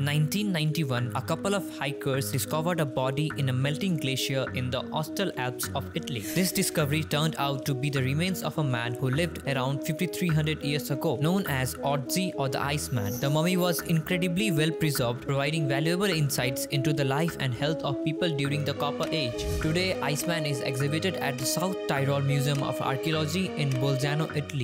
In 1991, a couple of hikers discovered a body in a melting glacier in the Ötztal Alps of Italy. This discovery turned out to be the remains of a man who lived around 5300 years ago, known as Otzi or the Iceman. The mummy was incredibly well preserved, providing valuable insights into the life and health of people during the Copper Age. Today, Iceman is exhibited at the South Tyrol Museum of Archaeology in Bolzano, Italy.